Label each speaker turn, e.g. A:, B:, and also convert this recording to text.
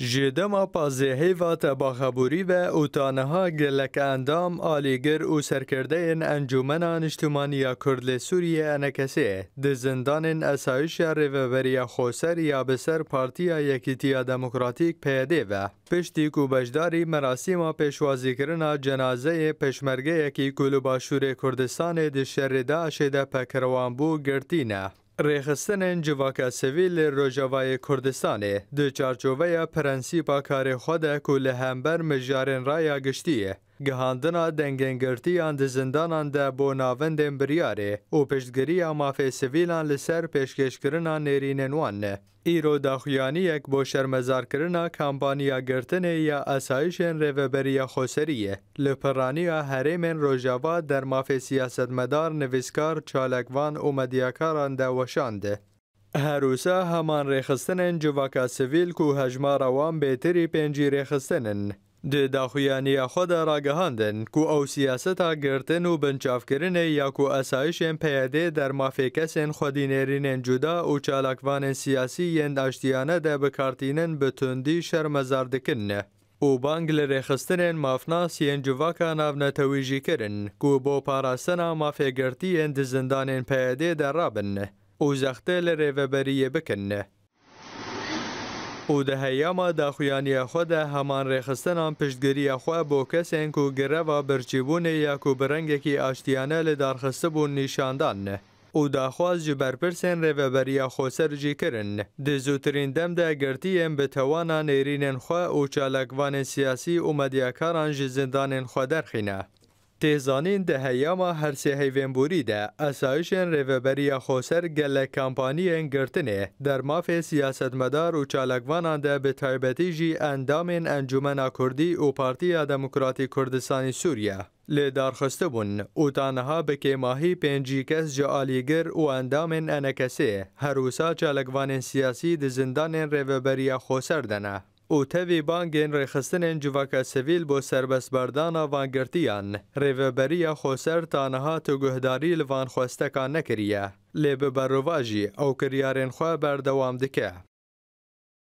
A: Ji dema pazdehê va tebaxeborî ve û ta niha gelek endam, alîgir û serkirdeyên Encûmena Niştimanî ya Kurd lê Sûriyê Enekesê di zindanên esayîşa Rêveberiya Xoser ya bi ser Partiya Yekîtiya Demokratîk, PYD, ve piştî ku beşdarî merasîma pêşwazîkirina cenazeyê peşmergeyekî ku li Başûrê Kurdistanê di şerê DAIŞ'ê de pekrewan bû, girtîne. Rêxistinên civaka sivîl li Rojavayê Kurdistanê di çarçoveya prensîpa karê xwe de ku li hember mijarên raya giştî ye, gihandina dengên girtiyan di zindanan de bo navendên biryarê û piştgiriya mafê sivîlan li ser pêşkêşkirina nêrînên wan ne. Îro daxuyaniyek bo şermezarkirina kampaniya girtinê ya asayişên Rêveberiya Xoserî ye li pirraniya herêmên Rojava der mafê siyasetmedar, nivîskar, çalakvan û medyakaran de weşand. Herwisa heman rêxistinên civaka sivîl ku hejmara wan bêtirî pêncî rêxistin in, Di daxuyaniya xwe de ragihandin ku ew siyaseta girtin û binçavkirinê ya ku esayişên PYD der mafê kesên xwedînêrînên cuda û çalakvanên siyasî yên aştiyane de bi kar tînin bi tundî şermezar dikin û bang li rêxistinên mafnas yên civaka navnetewî jî kirin ku bo parastina mafê girtiyên di zindanên PYD de rabin û zexte li rêveberiyê bikin. û di heyama daxuyaniya xwe de heman rêxistinan piştgiriya xwe bo kesên ku greva birçîbûnê ya ku bi rengekî aştiyane li dar xistibûn nîşan dan û daxwaz ji berpirsên Rêveberiya Xoser jî kirin, di zûtirîn dem de girtiyên bi tewana nêrînên xwe û çalakvanên siyasî û medyakaran ji zindanên xwe derxîne. Tê zanîn di heyama her sê heyvên borî de esayişên Rêveberiya Xoser gelek kampaniyên girtinê der mafê siyasetmedar û çalakvanan de bi taybetî jî endamên Encûmena Kurdî û Partiya Demokratîk Kurdistanî Sûriye lê darxistibûn û ta niha bi kêmahî pêncî kes ji alîgir û endamên enekesê her wisa çalakvanên siyasî di zindanên Rêveberiya Xoser de ne. û tevî bangên rêxistinên civaka sivîl bo serbestberdana van girtiyan, Rêveberiya Xoser ta niha tu guhdarî li van xwestekan nekiriye, lê bi berovajî ew kiryarên xwe berdewam dike.